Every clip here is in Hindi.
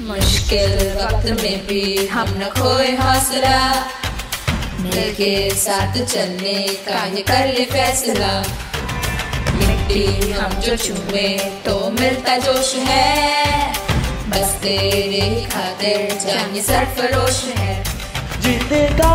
मुश्किल वक्त में भी हम न खोए हौसला। मिलके साथ चलने का ये कर ले फैसला। मिट्टी हम जो छुए तो मिलता जोश है। बस तेरे ही खातिर जानी सरफरोश है। जीतेगा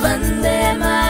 Vande Mataram.